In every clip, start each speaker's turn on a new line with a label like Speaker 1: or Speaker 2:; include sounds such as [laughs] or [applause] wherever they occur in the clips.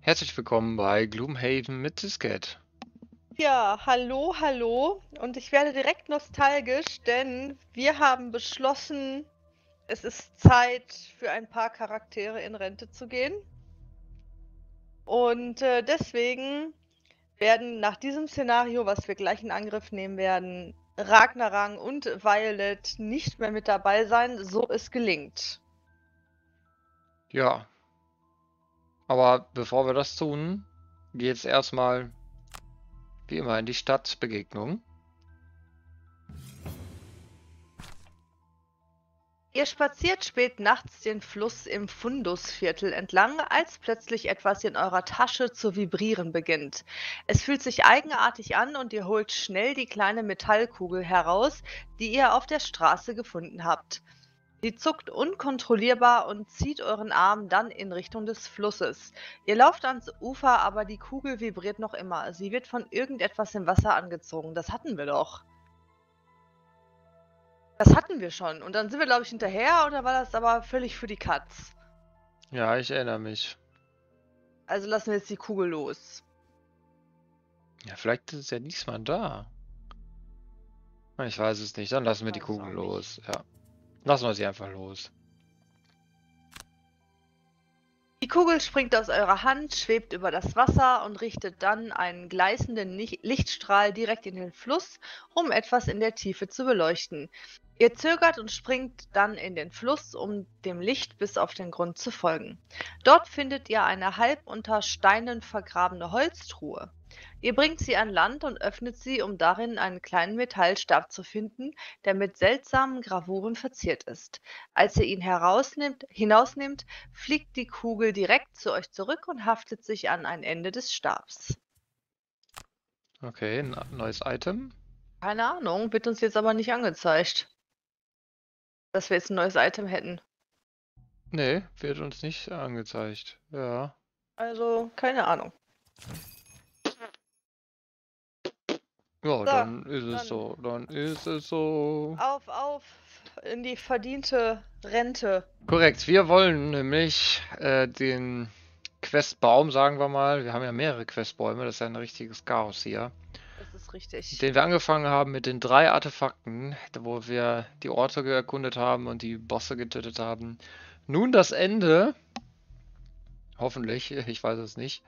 Speaker 1: Herzlich willkommen bei Gloomhaven mit Disket.
Speaker 2: Ja, hallo, hallo. Und ich werde direkt nostalgisch, denn wir haben beschlossen, es ist Zeit für ein paar Charaktere in Rente zu gehen. Und äh, deswegen werden nach diesem Szenario, was wir gleich in Angriff nehmen werden, Ragnarang und Violet nicht mehr mit dabei sein, so es gelingt.
Speaker 1: Ja. Aber bevor wir das tun, geht's erstmal wie immer in die Stadtbegegnung.
Speaker 2: Ihr spaziert spät nachts den Fluss im Fundusviertel entlang, als plötzlich etwas in eurer Tasche zu vibrieren beginnt. Es fühlt sich eigenartig an und ihr holt schnell die kleine Metallkugel heraus, die ihr auf der Straße gefunden habt. Sie zuckt unkontrollierbar und zieht euren Arm dann in Richtung des Flusses. Ihr lauft ans Ufer, aber die Kugel vibriert noch immer. Sie wird von irgendetwas im Wasser angezogen. Das hatten wir doch. Das hatten wir schon. Und dann sind wir, glaube ich, hinterher oder war das aber völlig für die Katz?
Speaker 1: Ja, ich erinnere mich.
Speaker 2: Also lassen wir jetzt die Kugel los.
Speaker 1: Ja, vielleicht ist es ja diesmal da. Ich weiß es nicht. Dann lassen wir die Kugel los. Ja. Lassen wir sie einfach los.
Speaker 2: Die Kugel springt aus eurer Hand, schwebt über das Wasser und richtet dann einen gleißenden Lichtstrahl direkt in den Fluss, um etwas in der Tiefe zu beleuchten. Ihr zögert und springt dann in den Fluss, um dem Licht bis auf den Grund zu folgen. Dort findet ihr eine halb unter Steinen vergrabene Holztruhe. Ihr bringt sie an Land und öffnet sie, um darin einen kleinen Metallstab zu finden, der mit seltsamen Gravuren verziert ist. Als ihr ihn herausnimmt, hinausnimmt, fliegt die Kugel direkt zu euch zurück und haftet sich an ein Ende des Stabs.
Speaker 1: Okay, ein neues Item.
Speaker 2: Keine Ahnung, wird uns jetzt aber nicht angezeigt. Dass wir jetzt ein neues Item hätten.
Speaker 1: Nee, wird uns nicht angezeigt. Ja.
Speaker 2: Also, keine Ahnung.
Speaker 1: Ja,
Speaker 2: So,
Speaker 1: dann ist es
Speaker 2: dann-
Speaker 1: so. Dann ist es so.
Speaker 2: Auf, auf in die verdiente Rente.
Speaker 1: Korrekt, wir wollen nämlich äh, den Questbaum, sagen wir mal, wir haben ja mehrere Questbäume, das ist ja ein richtiges Chaos hier,
Speaker 2: ist richtig.
Speaker 1: den wir angefangen haben mit den drei Artefakten, wo wir die Orte erkundet haben und die Bosse getötet haben. Nun das Ende, hoffentlich, [laughs] ich weiß es nicht,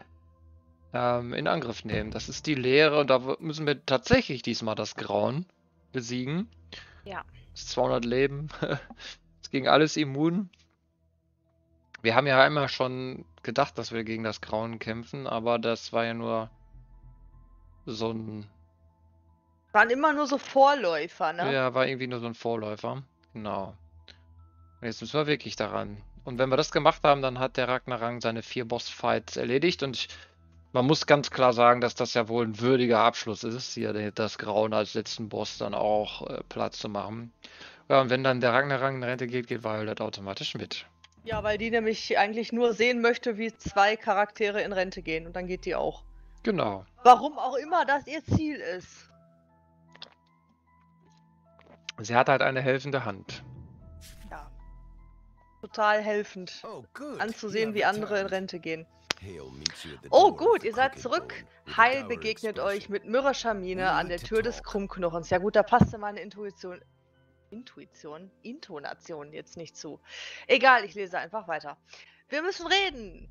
Speaker 1: ähm, in Angriff nehmen. Das ist die Leere und da müssen wir tatsächlich diesmal das Grauen besiegen.
Speaker 2: Ja.
Speaker 1: Das ist 200 Leben. [laughs] ist gegen alles immun. Wir haben ja einmal schon gedacht, dass wir gegen das Grauen kämpfen, aber das war ja nur so ein,
Speaker 2: Waren immer nur so Vorläufer, ne?
Speaker 1: ja, war irgendwie nur so ein Vorläufer. Genau. Und jetzt müssen wir wirklich daran. Und wenn wir das gemacht haben, dann hat der Ragnarang seine vier Bossfights erledigt und ich, man muss ganz klar sagen, dass das ja wohl ein würdiger Abschluss ist, hier das Grauen als letzten Boss dann auch äh, Platz zu machen. Ja, und wenn dann der Ragnarang in Rente geht, geht Violet automatisch mit.
Speaker 2: Ja, weil die nämlich eigentlich nur sehen möchte, wie zwei Charaktere in Rente gehen. Und dann geht die auch.
Speaker 1: Genau.
Speaker 2: Warum auch immer das ihr Ziel ist.
Speaker 1: Sie hat halt eine helfende Hand.
Speaker 2: Ja. Total helfend.
Speaker 3: Oh.
Speaker 2: Anzusehen, wie andere in. Rente gehen. Oh gut, ihr seid zurück. Heil begegnet euch mit mürrischer Miene an der Tür des. Krummknochens. Ja gut, da passte meine Intuition. Intuition? Intonation jetzt nicht zu. Egal, ich lese einfach weiter. Wir müssen reden.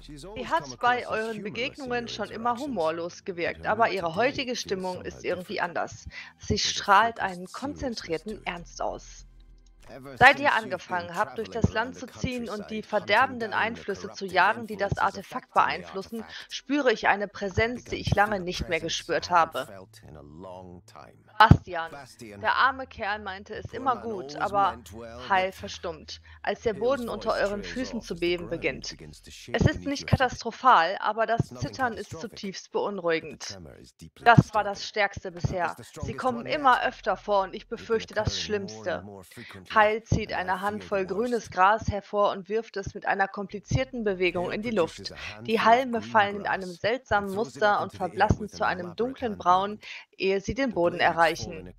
Speaker 2: Sie hat bei euren Begegnungen schon immer humorlos gewirkt, aber ihre heutige Stimmung ist irgendwie anders. Sie strahlt einen konzentrierten. Ernst aus. Seit ihr angefangen habt, durch das Land zu ziehen und die verderbenden Einflüsse zu jagen, die das Artefakt beeinflussen, spüre ich eine Präsenz, die ich lange nicht mehr gespürt habe. Bastian, der arme Kerl meinte es immer gut, aber Heil verstummt, als der Boden unter euren Füßen zu beben beginnt. Es ist nicht katastrophal, aber das Zittern ist zutiefst beunruhigend. Das war das. Stärkste bisher. Sie kommen immer öfter vor und ich befürchte das Schlimmste. Heil zieht eine
Speaker 3: fear
Speaker 2: Handvoll grünes. Gras hervor und wirft es mit einer komplizierten Bewegung
Speaker 3: Hale
Speaker 2: in die Luft. Die Halme fallen in einem seltsamen Muster und verblassen zu einem dunklen Braun, ehe sie den Boden erreichen.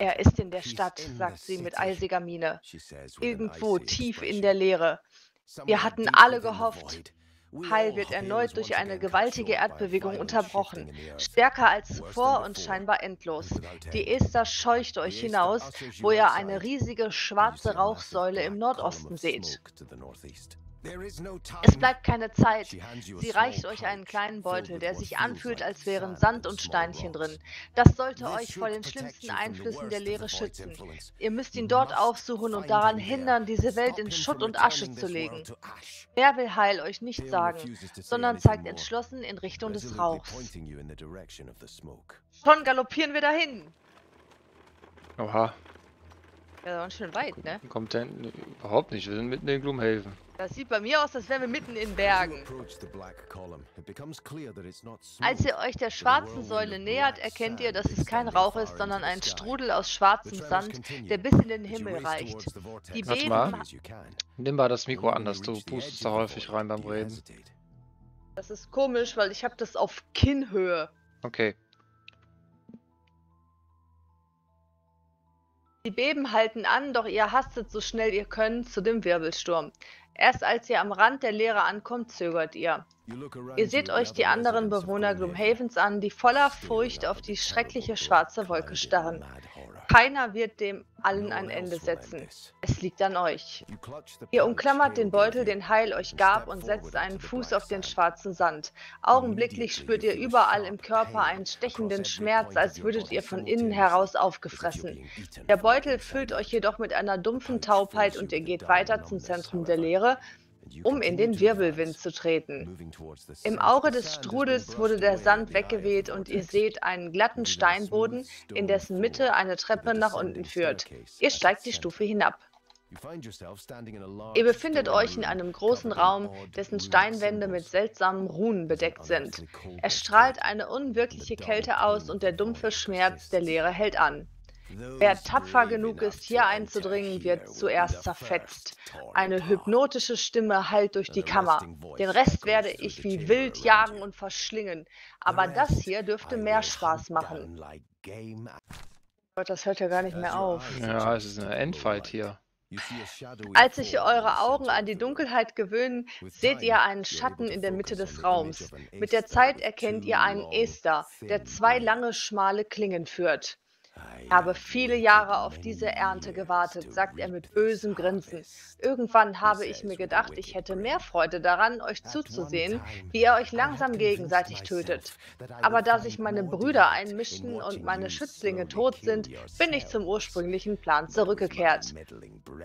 Speaker 2: Er ist in der Stadt, sagt sie mit eisiger Miene. Irgendwo tief in der Leere. Wir hatten alle gehofft. Heil wird erneut durch eine gewaltige Erdbewegung unterbrochen, stärker als zuvor und scheinbar endlos. Die Esther scheucht euch hinaus, wo ihr eine riesige schwarze Rauchsäule im Nordosten seht. Es bleibt keine Zeit. Sie reicht euch einen kleinen Beutel, der sich anfühlt, als wären Sand und Steinchen drin. Das sollte euch vor den schlimmsten Einflüssen der Leere schützen. Ihr müsst ihn dort aufsuchen und daran hindern, diese Welt in Schutt und Asche zu legen. Mehr will Heil euch nicht sagen, sondern zeigt entschlossen in Richtung des Rauchs. Schon galoppieren wir dahin.
Speaker 1: Oha,
Speaker 2: Ja, das war schön weit, ne?
Speaker 1: kommt der nee, überhaupt nicht. Wir sind mitten in Gloomhaven.
Speaker 2: Das sieht bei mir aus, als wären wir mitten in Bergen. Als ihr euch der schwarzen Säule nähert, erkennt ihr, dass es kein Rauch ist, sondern ein Strudel aus schwarzem Sand, der bis in den Himmel reicht. Die
Speaker 1: Warte
Speaker 2: Beben,
Speaker 1: mal. Nimm mal das Mikro anders, du pustest da häufig rein beim Reden.
Speaker 2: das ist komisch, weil ich habe das auf Kinnhöhe.
Speaker 1: Okay.
Speaker 2: Die Beben halten an, doch ihr hastet so schnell ihr könnt zu dem Wirbelsturm. Erst als ihr am Rand der Leere ankommt, zögert ihr. Ihr seht euch die anderen Bewohner Gloomhavens an, die voller Furcht auf die schreckliche schwarze Wolke starren. Keiner wird dem allen ein Ende setzen. Es liegt an euch. Ihr umklammert den Beutel, den Heil euch gab, und setzt einen Fuß auf den schwarzen Sand. Augenblicklich spürt ihr überall im Körper einen stechenden Schmerz, als würdet ihr von innen heraus aufgefressen. Der Beutel füllt euch jedoch mit einer dumpfen Taubheit und ihr geht weiter zum Zentrum der Leere, um in den Wirbelwind zu treten. Im Auge des Strudels wurde der Sand weggeweht und ihr seht einen glatten Steinboden, in dessen Mitte eine Treppe nach unten führt. Ihr steigt die Stufe hinab. Ihr befindet euch in einem großen Raum, dessen Steinwände mit seltsamen Runen bedeckt sind. Es strahlt eine unwirkliche Kälte aus und der dumpfe Schmerz der Leere hält an. Wer tapfer genug ist, hier einzudringen, wird zuerst zerfetzt. Eine hypnotische Stimme hallt durch die Kammer. Den Rest werde ich wie wild jagen und verschlingen. Aber das hier dürfte mehr Spaß machen. Gott, das hört ja gar nicht mehr auf.
Speaker 1: Ja, es ist eine Endfight hier.
Speaker 2: Als sich eure Augen an die Dunkelheit gewöhnen, seht ihr einen Schatten in der Mitte des Raums. Mit der Zeit erkennt ihr einen Ester, der zwei lange, schmale Klingen führt. Ich habe viele Jahre auf diese Ernte gewartet, sagt er mit bösem Grinsen. Irgendwann habe ich mir gedacht, ich hätte mehr Freude daran, euch zuzusehen, wie ihr euch langsam gegenseitig tötet. Aber da sich meine Brüder einmischten und meine Schützlinge tot sind, bin ich zum ursprünglichen Plan zurückgekehrt.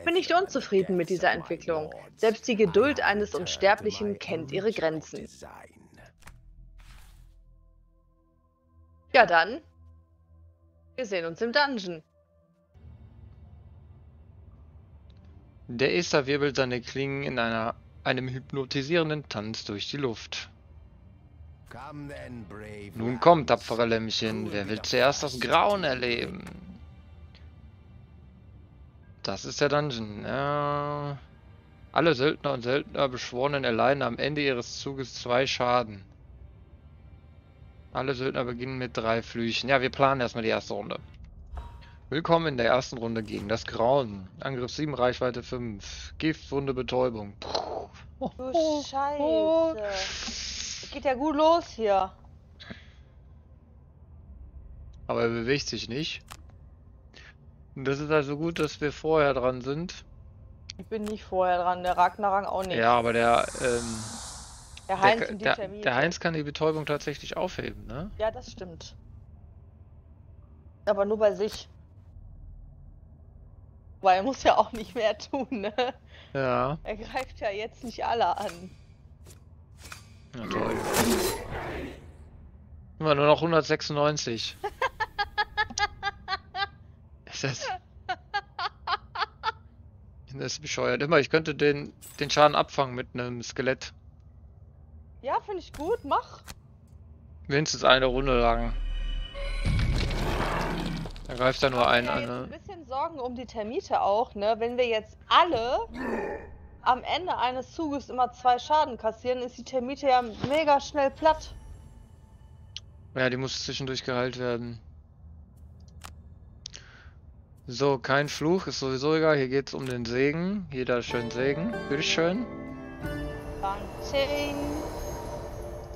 Speaker 2: Bin nicht unzufrieden mit dieser Entwicklung. Selbst die Geduld eines Unsterblichen kennt ihre Grenzen. Ja dann, wir sehen uns im Dungeon.
Speaker 1: Der Ester wirbelt seine Klingen in einer, einem hypnotisierenden Tanz durch die Luft. Nun kommt, tapfere Lämmchen, wer will zuerst das Grauen erleben? Das ist der Dungeon. Ja. Alle Söldner und Söldner Beschworenen erleiden am Ende ihres Zuges zwei Schaden. Alle Söldner beginnen mit drei Flüchen. Ja, wir planen erstmal die erste Runde. Willkommen in der ersten Runde gegen das Grauen. Angriff 7, Reichweite 5. Gift, Wunde, Betäubung. Puh.
Speaker 2: Du Scheiße. Das geht ja gut los hier.
Speaker 1: Aber er bewegt sich nicht. Und das ist also gut, dass wir vorher dran sind.
Speaker 2: Ich bin nicht vorher dran, der Ragnarang auch nicht.
Speaker 1: Ja, aber der, ähm,
Speaker 2: der Heinz
Speaker 1: der, der, der Heinz kann die Betäubung tatsächlich aufheben, ne?
Speaker 2: Ja, das stimmt. Aber nur bei sich. Weil er muss ja auch nicht mehr tun, ne?
Speaker 1: Ja,
Speaker 2: Er greift ja jetzt nicht alle an.
Speaker 1: ja toll. Immer nur noch 196. [laughs] ist das... Das ist bescheuert. Immer, ich könnte den, den Schaden abfangen mit einem Skelett.
Speaker 2: Ja, finde ich gut, mach.
Speaker 1: Wenigstens eine Runde lang. Da greift er nur
Speaker 2: Ich
Speaker 1: ein
Speaker 2: mir
Speaker 1: an.
Speaker 2: ein
Speaker 1: ne?
Speaker 2: bisschen Sorgen um die Termite auch, ne? Wenn wir jetzt alle am Ende eines Zuges immer zwei Schaden kassieren, ist die Termite ja mega schnell platt.
Speaker 1: Ja, die muss zwischendurch geheilt werden. So, kein Fluch, ist sowieso egal. Hier geht's um den Segen. Jeder schön Segen. Bitteschön.
Speaker 2: Bang, Ching.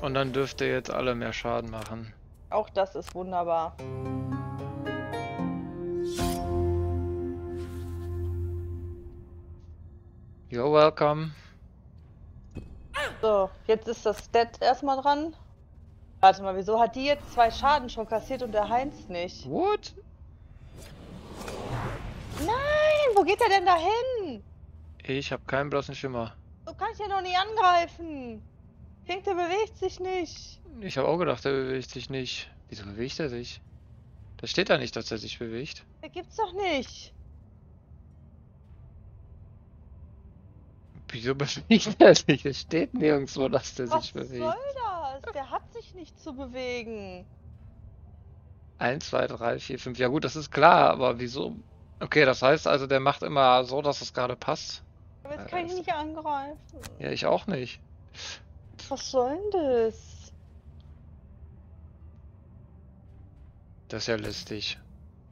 Speaker 1: Und dann dürft ihr jetzt alle mehr Schaden machen.
Speaker 2: Auch das ist wunderbar.
Speaker 1: You're welcome.
Speaker 2: So, jetzt ist das Stat erstmal dran. Warte mal, wieso hat die jetzt zwei Schaden schon kassiert und der Heinz nicht?
Speaker 1: What?
Speaker 2: Nein, wo geht er denn da hin?
Speaker 1: Ich habe keinen blassen Schimmer.
Speaker 2: So kann ich ja noch nicht angreifen. Ich denke, der bewegt sich nicht.
Speaker 1: Ich habe auch gedacht, er bewegt sich nicht. Wieso bewegt er sich? Da steht da nicht, dass er sich bewegt.
Speaker 2: Der gibt's doch nicht.
Speaker 1: Wieso [laughs] bewegt er sich? Es steht nirgendwo, dass der
Speaker 2: Was
Speaker 1: sich bewegt.
Speaker 2: soll das? Der hat sich nicht zu bewegen.
Speaker 1: 1, 2, 3, 4, 5. Ja gut, das ist klar, aber wieso? Okay, das heißt also, der macht immer so, dass es gerade passt.
Speaker 2: Aber jetzt
Speaker 1: Ja,
Speaker 2: kann ich nicht angreifen.
Speaker 1: Ja, ich auch nicht.
Speaker 2: Was soll denn das?
Speaker 1: Das ist ja lästig.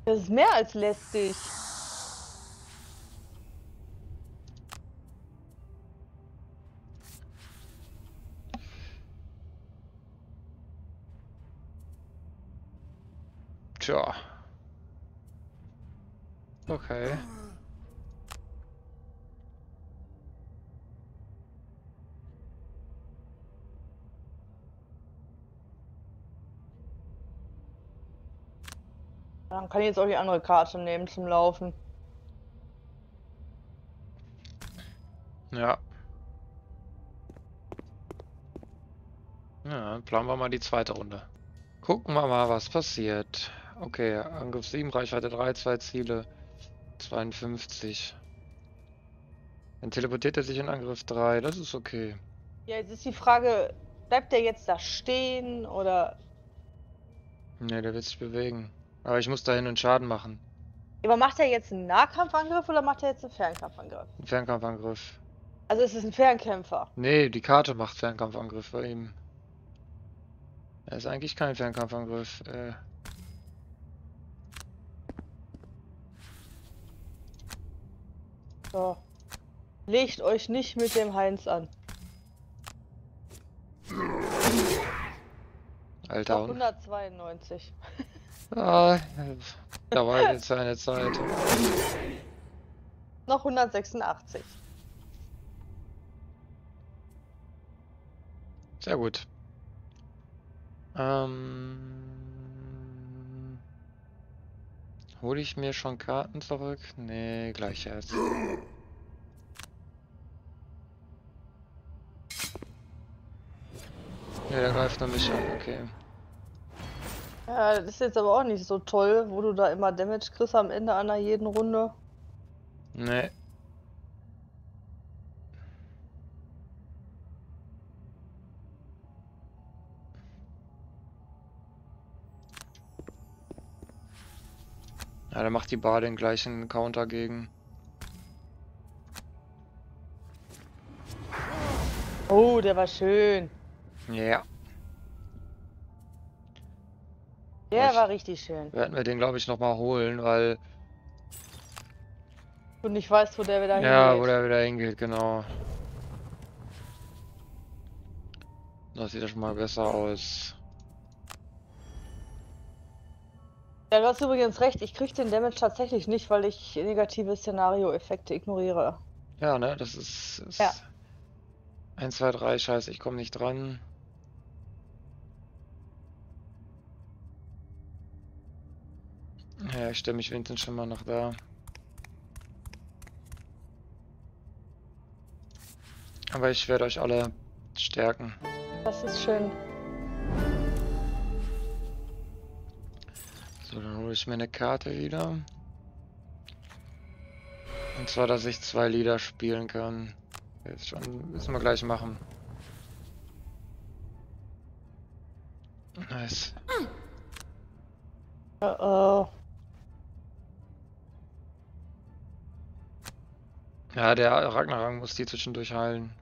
Speaker 2: Das ist mehr als lästig.
Speaker 1: Tja. Okay.
Speaker 2: Dann kann ich jetzt auch die andere Karte nehmen zum Laufen.
Speaker 1: Ja. Ja, dann planen wir mal die zweite Runde. Gucken wir mal, was passiert. Okay, Angriff 7, Reichweite 3, zwei Ziele. 52. Dann teleportiert er sich in Angriff 3, das ist okay.
Speaker 2: Ja, jetzt ist die Frage, bleibt der jetzt da stehen oder...
Speaker 1: Ne, der wird sich bewegen. Aber ich muss dahin einen Schaden machen.
Speaker 2: Aber macht er jetzt einen Nahkampfangriff oder macht er jetzt einen Fernkampfangriff?
Speaker 1: Ein Fernkampfangriff.
Speaker 2: Also es ist ein Fernkämpfer.
Speaker 1: Nee, die Karte macht Fernkampfangriff bei ihm. Er ist eigentlich kein Fernkampfangriff. Äh,
Speaker 2: So. Legt euch nicht mit dem Heinz an.
Speaker 1: Alter.
Speaker 2: Doch,
Speaker 1: und-
Speaker 2: 192.
Speaker 1: Ah, da war jetzt seine Zeit.
Speaker 2: Noch 186.
Speaker 1: Sehr gut. Ähm, hole ich mir schon Karten zurück? Nee, gleich erst. Ja, der greift nur mich an, okay.
Speaker 2: Ja, das ist jetzt aber auch nicht so toll, wo du da immer Damage kriegst am Ende einer jeden Runde.
Speaker 1: Nee. Ja, da macht die Bar den gleichen Counter gegen.
Speaker 2: Oh, der war schön.
Speaker 1: Ja,
Speaker 2: Der
Speaker 1: Ich-
Speaker 2: war richtig schön.
Speaker 1: werden wir den glaube ich nochmal holen, weil
Speaker 2: Du nicht weißt, wo der wieder
Speaker 1: Ja,
Speaker 2: hingeht.
Speaker 1: wo der wieder hingeht, genau. Das sieht ja schon mal besser aus.
Speaker 2: Ja, du hast übrigens recht. Ich krieg den Damage tatsächlich nicht, weil ich negative Szenario-Effekte ignoriere.
Speaker 1: Ja, ne, das ist, ist
Speaker 2: Ja.
Speaker 1: 1, 2, 3, scheiße, ich komme nicht dran. Ja, ich stelle mich wenigstens schon mal nach da. Aber ich werde euch alle stärken.
Speaker 2: Das ist schön.
Speaker 1: So, dann hole ich mir eine Karte wieder. Und zwar, dass ich zwei Lieder spielen kann. Jetzt schon, müssen wir gleich machen. Nice.
Speaker 2: Uh -oh.
Speaker 1: Ja, der Ragnarang muss die zwischendurch heilen.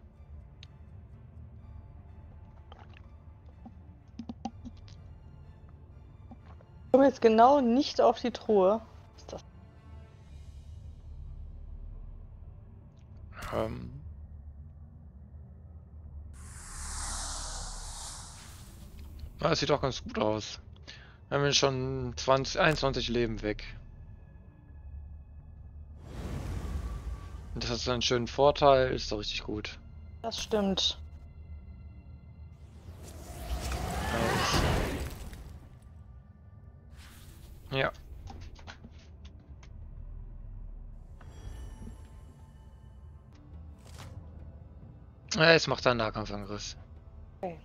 Speaker 2: Ich komme jetzt genau nicht auf die Truhe. Was ist das?
Speaker 1: Ähm. Ja, das sieht doch ganz gut aus. Wir haben schon 20, 21 Leben weg. Und das ist einen schönen Vorteil, ist doch richtig gut.
Speaker 2: Das stimmt.
Speaker 1: Ja. Ja, jetzt macht er einen Nahkampfangriff.
Speaker 2: Okay.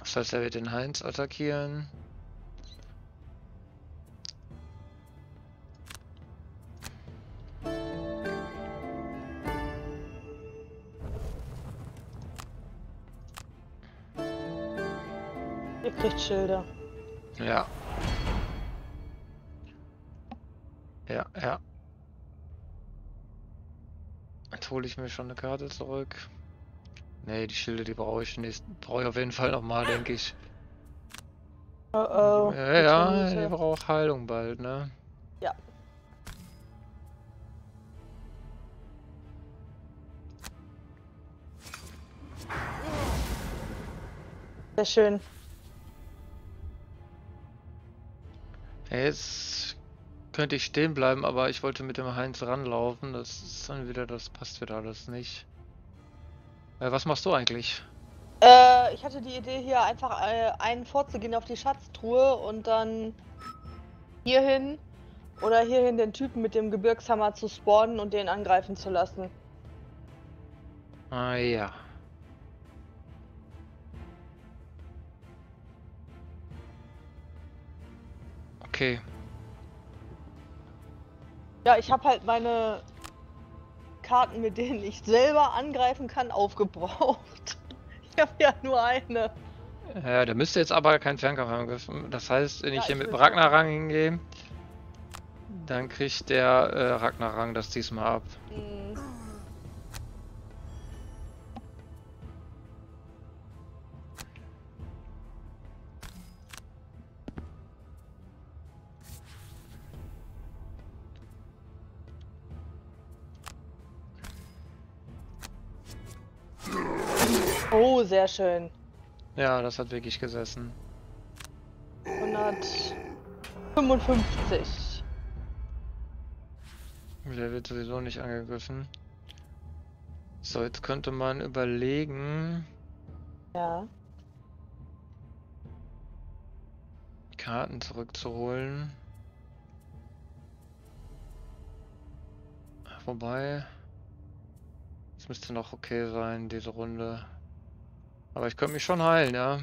Speaker 1: Das heißt, er wird den Heinz attackieren.
Speaker 2: Ihr kriegt Schilder.
Speaker 1: Ja. Ja, ja. Jetzt hole ich mir schon eine Karte zurück. Nee, die Schilde, die brauche ich nächst, brauche ich auf jeden Fall nochmal, denke ich.
Speaker 2: Oh oh.
Speaker 1: ja, ja,
Speaker 2: Betonite.
Speaker 1: die braucht Heilung bald, ne?
Speaker 2: Ja. Sehr schön.
Speaker 1: Jetzt könnte ich stehen bleiben, aber ich wollte mit dem Heinz ranlaufen. Das ist dann wieder, das passt wieder alles nicht. Äh, was machst du eigentlich?
Speaker 2: Äh, ich hatte die Idee, hier einfach äh, einen vorzugehen auf die Schatztruhe und dann hierhin oder hierhin den Typen mit dem Gebirgshammer zu spawnen und den angreifen zu lassen.
Speaker 1: Ah ja. Okay.
Speaker 2: Ja, ich habe halt meine Karten, mit denen ich selber angreifen kann, aufgebraucht. [laughs] Ich habe ja nur eine.
Speaker 1: Ja, der müsste jetzt aber kein Fernkampfangriff. Das heißt, wenn
Speaker 2: Ja,
Speaker 1: ich hier
Speaker 2: ich
Speaker 1: mit. Ragnar-Rang hingehe, dann kriegt der äh, Ragnar-Rang das diesmal ab.
Speaker 2: Hm, sehr schön.
Speaker 1: Ja, das hat wirklich gesessen.
Speaker 2: 155.
Speaker 1: Der wird sowieso nicht angegriffen. So, jetzt könnte man überlegen,
Speaker 2: Ja.
Speaker 1: Karten zurückzuholen. Wobei, es müsste noch okay sein, diese Runde. Aber ich könnte mich schon heilen, ja.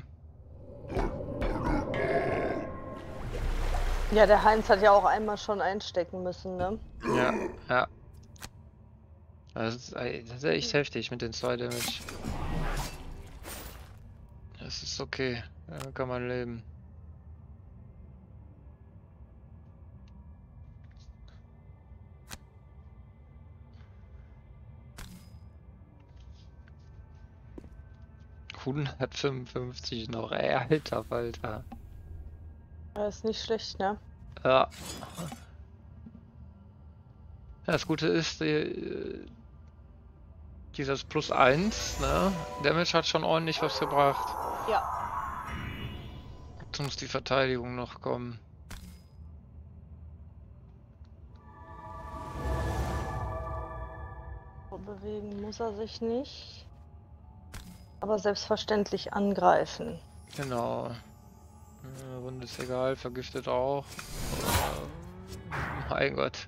Speaker 2: Ja, der Heinz hat ja auch einmal schon einstecken müssen, ne?
Speaker 1: Ja, ja. Das ist, das ist echt heftig mit den zwei Damage. Das ist okay. Ja, kann man leben. Hundertfünfundfünfzig noch, ey, alter Falter.
Speaker 2: Das ist nicht schlecht, ne?
Speaker 1: Ja. Das Gute ist, die, dieses Plus 1, ne? Damage hat schon ordentlich was gebracht.
Speaker 2: Ja.
Speaker 1: Jetzt muss die Verteidigung noch kommen.
Speaker 2: Bewegen muss er sich nicht. Aber selbstverständlich angreifen.
Speaker 1: Genau. Äh, Runde ist egal, vergiftet auch. Äh, mein Gott.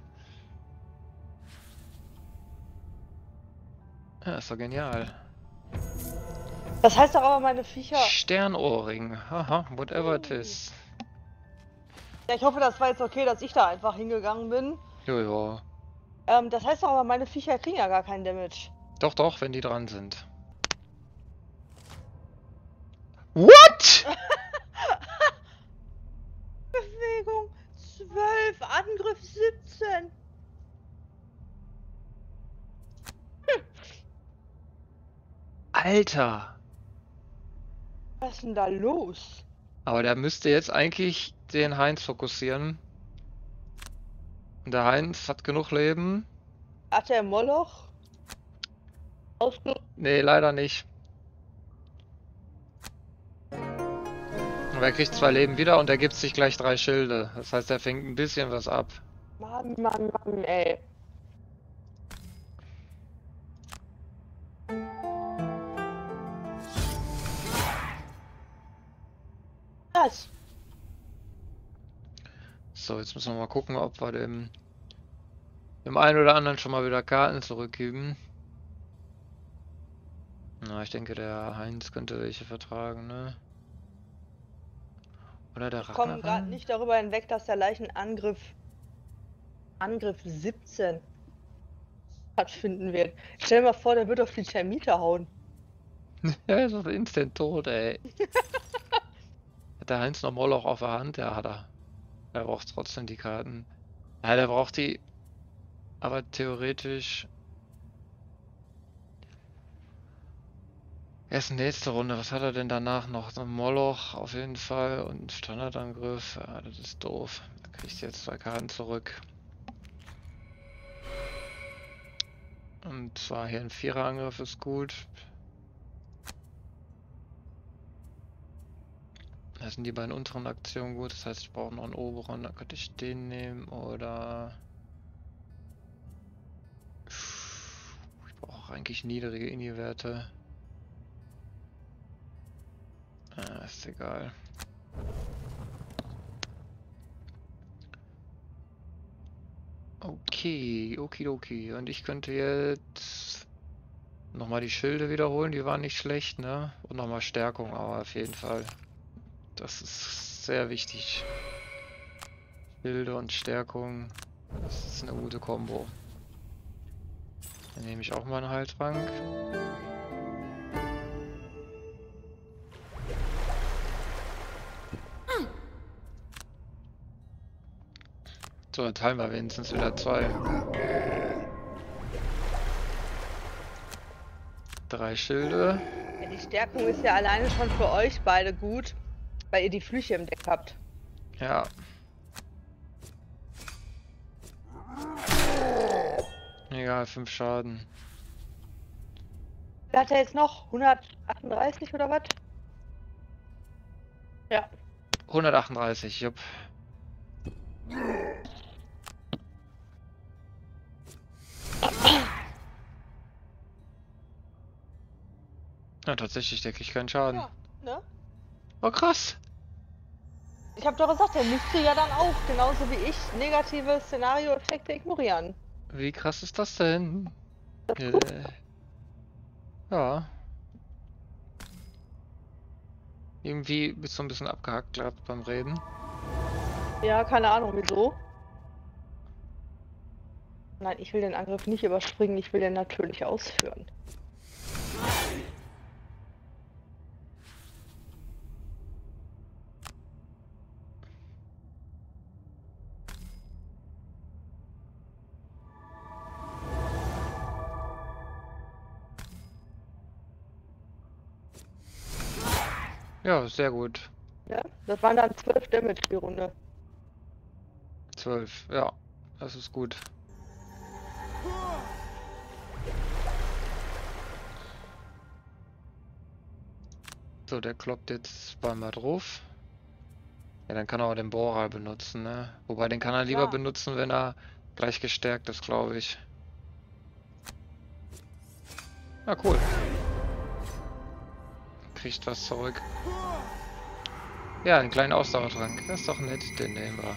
Speaker 1: Ja, ist doch genial.
Speaker 2: Das heißt doch aber, meine Viecher.
Speaker 1: Sternohrring. Haha, whatever it is.
Speaker 2: Ja, ich hoffe, das war jetzt okay, dass ich da einfach hingegangen bin.
Speaker 1: Jojo.
Speaker 2: Ähm, das heißt doch aber, meine Viecher kriegen ja gar keinen Damage.
Speaker 1: Doch, doch, wenn die dran sind. What? [laughs]
Speaker 2: Bewegung 12, Angriff 17.
Speaker 1: Alter.
Speaker 2: Was ist denn da los?
Speaker 1: Aber der müsste jetzt eigentlich den Heinz fokussieren. Und der Heinz hat genug Leben.
Speaker 2: Hat der Moloch? Ausge
Speaker 1: Nee, leider nicht. Aber er kriegt zwei Leben wieder und er gibt sich gleich drei Schilde. Das heißt, er fängt ein bisschen was ab.
Speaker 2: Mann, Mann, Mann, ey. Was?
Speaker 1: So, jetzt müssen wir mal gucken, ob wir dem, dem einen oder anderen schon mal wieder Karten zurückgeben. Na, ich denke, der Heinz könnte welche vertragen, ne? Oder der
Speaker 2: Ich komme
Speaker 1: Ragnar?
Speaker 2: gerade nicht darüber hinweg, dass der Leichenangriff Angriff 17 stattfinden wird. Stell dir mal vor, der wird auf die Termite hauen. [laughs]
Speaker 1: Ja, ist auf instant tot, ey. [laughs] Hat der Heinz noch Moloch auf der Hand? Ja, hat er. Er braucht trotzdem die Karten. Ja, der braucht die. Aber theoretisch. Erst nächste Runde. Was hat er denn danach noch? So ein Moloch auf jeden Fall und Standardangriff. Ja, das ist doof. Da kriegt jetzt zwei Karten zurück. Und zwar hier ein Viererangriff ist gut. Das sind die beiden unteren Aktionen gut, das heißt ich brauche noch einen oberen, dann könnte ich den nehmen oder ich brauche eigentlich niedrige Ini-Werte. Ist egal. Okay, okidoki. Und ich könnte jetzt nochmal die Schilde wiederholen, die waren nicht schlecht, ne? Und nochmal Stärkung, aber auf jeden Fall. Das ist sehr wichtig. Schilde und Stärkung, das ist eine gute Kombo. Dann nehme ich auch mal einen Heiltrank. So, dann teilen wir wenigstens wieder zwei. Drei Schilde.
Speaker 2: Ja, die Stärkung ist ja alleine schon für euch beide gut, weil ihr die Flüche im Deck habt.
Speaker 1: Ja. Egal, fünf Schaden.
Speaker 2: Wer hat er jetzt noch? 138 oder was? Ja.
Speaker 1: 138, jupp. Ja, tatsächlich, der kriegt keinen Schaden.
Speaker 2: Ja, ne?
Speaker 1: Oh, krass.
Speaker 2: Ich habe doch gesagt, er müsste ja dann auch, genauso wie ich, negative Szenario-Effekte ignorieren.
Speaker 1: Wie krass ist das denn? Äh, ja. Irgendwie bist du ein bisschen abgehackt gehabt beim Reden.
Speaker 2: Ja, keine Ahnung wieso. Nein, ich will den Angriff nicht überspringen, ich will den natürlich ausführen.
Speaker 1: Ja, sehr gut.
Speaker 2: Ja? Das waren dann 12 Damage die Runde.
Speaker 1: 12, ja. Das ist gut. So, der kloppt jetzt zweimal drauf. Ja, dann kann er auch den Bohrer benutzen, ne? Wobei, den kann er lieber
Speaker 2: Ja.
Speaker 1: benutzen, wenn er gleich gestärkt ist, glaube ich. Ja, cool. Kriegt was zurück. Ja, einen kleinen Ausdauertrank. Das ist doch nett, den nehmen wir.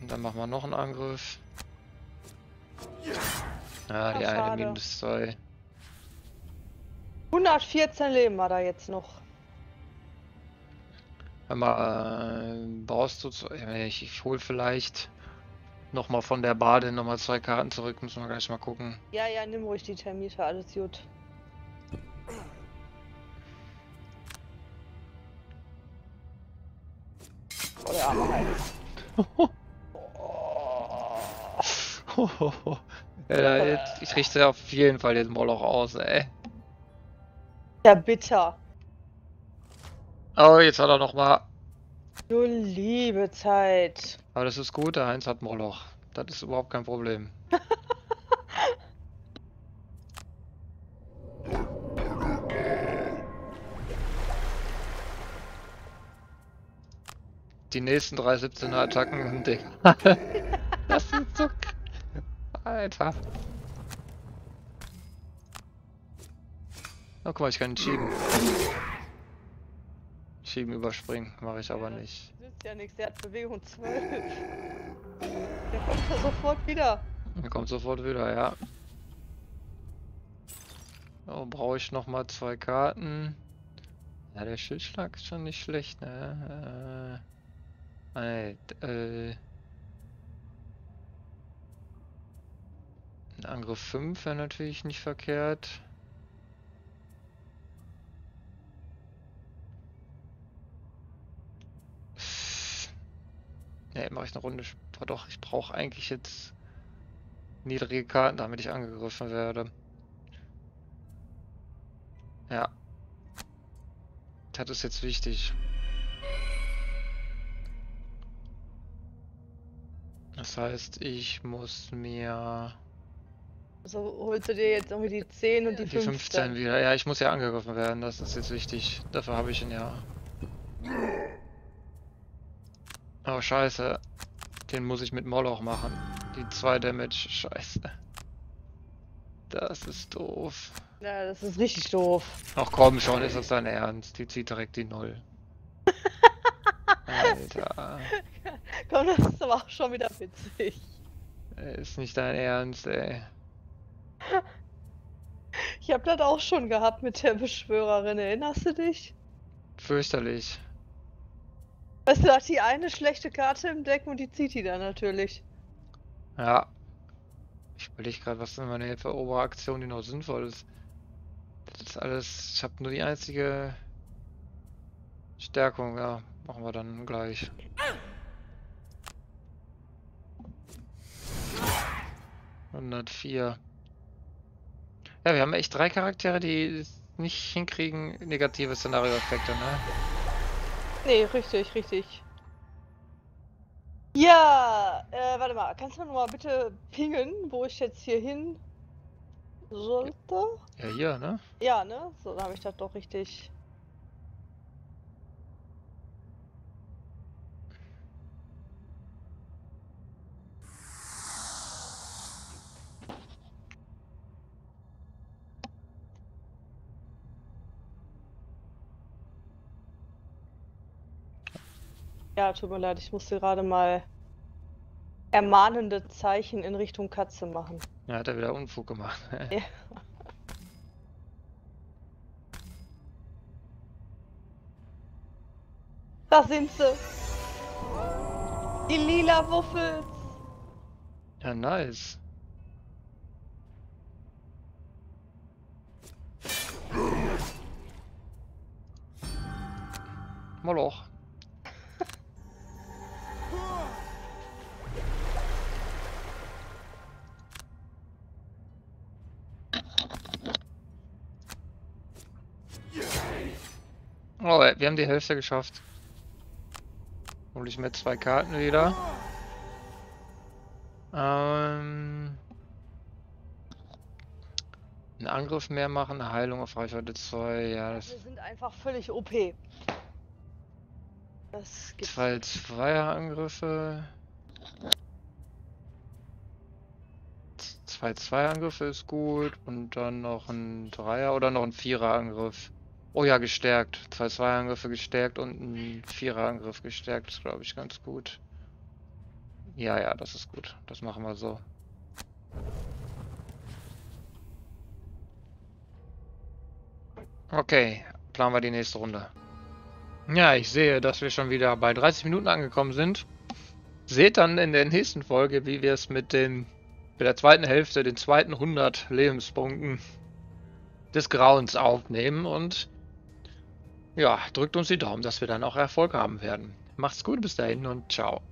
Speaker 1: Und dann machen wir noch einen Angriff. Ja, die
Speaker 2: Ach,
Speaker 1: eine minus zwei.
Speaker 2: 114 Leben hat er jetzt noch.
Speaker 1: Hör mal, äh, brauchst du zu, ich, ich hol vielleicht noch mal von der Bade noch mal zwei Karten zurück, müssen wir gleich mal gucken.
Speaker 2: Ja, ja, nimm ruhig die Termite, alles gut. Oh, [laughs]
Speaker 1: ich richte auf jeden Fall den Moloch aus, ey.
Speaker 2: Ja, bitter.
Speaker 1: Oh, jetzt hat er noch mal.
Speaker 2: Du liebe Zeit.
Speaker 1: Aber das ist gut, der Heinz hat Moloch. Das ist überhaupt kein Problem. [laughs] die nächsten drei 17er Attacken, Digga. [laughs] das ist so... Alter. Oh, guck mal, ich kann ihn schieben. Schieben, überspringen, mache ich aber nicht.
Speaker 2: Das nützt ja nichts, der hat Bewegung 12. Der kommt ja sofort wieder.
Speaker 1: Er kommt sofort wieder, ja. Oh, brauche ich noch mal zwei Karten. Ja, der Schildschlag ist schon nicht schlecht, ne? Äh, äh, äh, ein Angriff 5 wäre natürlich nicht verkehrt. Ne, mache ich eine Runde. Doch, ich brauche eigentlich jetzt niedrige Karten, damit ich angegriffen werde. Ja. Das ist jetzt wichtig. Das heißt, ich muss mir
Speaker 2: So holst du dir jetzt irgendwie die 10 und die,
Speaker 1: die 15
Speaker 2: 15.
Speaker 1: wieder. Ja, ich muss ja angegriffen werden, das ist jetzt wichtig. Dafür habe ich ihn ja. Oh, scheiße. Den muss ich mit Moloch machen. Die 2 Damage. Scheiße. Das ist doof.
Speaker 2: Ja, das ist richtig doof.
Speaker 1: Ach komm schon, ist das dein Ernst? Die zieht direkt die Null. Alter. [laughs]
Speaker 2: Komm, das ist aber auch schon wieder witzig.
Speaker 1: Ist nicht dein Ernst, ey. [laughs]
Speaker 2: Ich hab das auch schon gehabt mit der Beschwörerin, erinnerst du dich?
Speaker 1: Fürchterlich.
Speaker 2: Weißt du, da hat die eine schlechte Karte im Deck und die zieht die dann natürlich.
Speaker 1: Ja. Ich überlege gerade, was denn meine Eroberaktion, die noch sinnvoll ist. Das ist alles. Ich habe nur die einzige Stärkung, ja. Machen wir dann gleich. Hundertvier. Ja, wir haben echt drei Charaktere, die nicht hinkriegen, negative Szenarioeffekte, ne?
Speaker 2: Nee, richtig, richtig. Ja, äh, warte mal, kannst du mir mal bitte pingen, wo ich jetzt hier hin sollte?
Speaker 1: Ja, hier, ne?
Speaker 2: Ja, ne? So, dann habe ich das doch richtig. Ja, tut mir leid, ich musste gerade mal ermahnende Zeichen in Richtung Katze machen.
Speaker 1: Ja, hat er wieder Unfug gemacht. [laughs]
Speaker 2: Ja. Da sind sie. Die lila Wuffels.
Speaker 1: Ja, nice. Moloch. Oh, wir haben die Hälfte geschafft. Hol ich mir zwei Karten wieder. Ähm, einen Angriff mehr machen, eine Heilung auf Reichweite 2, ja, das
Speaker 2: Wir sind einfach völlig OP. Das gibt's.
Speaker 1: zwei Zweier-Angriffe. Z- Zwei Zweier-Angriffe ist gut und dann noch ein Dreier oder noch ein Vierer-Angriff. Oh ja, gestärkt. Zwei Zweier-Angriffe gestärkt und ein Vierer-Angriff gestärkt, ist glaube ich ganz gut. Ja, ja, das ist gut. Das machen wir so. Okay, planen wir die nächste Runde. Ja, ich sehe, dass wir schon wieder bei 30 Minuten angekommen sind. Seht dann in der nächsten Folge, wie wir es mit den mit der zweiten Hälfte, den zweiten 100 Lebenspunkten des Grauens aufnehmen und ja, drückt uns die Daumen, dass wir dann auch Erfolg haben werden. Macht's gut bis dahin und ciao.